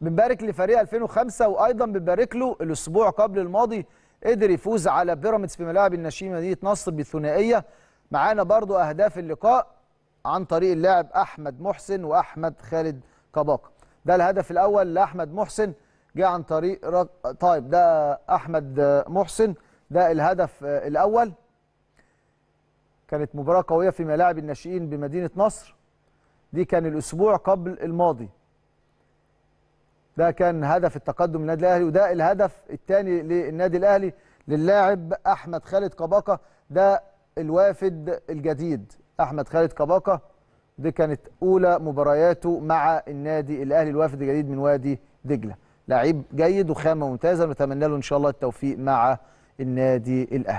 بنبارك لفريق 2005 وأيضا بنبارك له الأسبوع قبل الماضي قدر يفوز على بيراميدز في ملاعب النشيمه مدينة نصر بالثنائية. معانا برضو أهداف اللقاء عن طريق اللاعب أحمد محسن وأحمد خالد كباقة. ده الهدف الأول لأحمد محسن جه عن طريق رق... طيب ده أحمد محسن ده الهدف الأول. كانت مباراة قوية في ملاعب الناشئين بمدينة نصر. دي كان الأسبوع قبل الماضي. ده كان هدف التقدم للنادي الأهلي وده الهدف الثاني للنادي الأهلي للاعب أحمد خالد كباقه ده الوافد الجديد. أحمد خالد كباقه دي كانت أولى مبارياته مع النادي الأهلي الوافد الجديد من وادي دجلة. لعيب جيد وخامة ممتازة نتمنى له إن شاء الله التوفيق مع النادي الأهلي.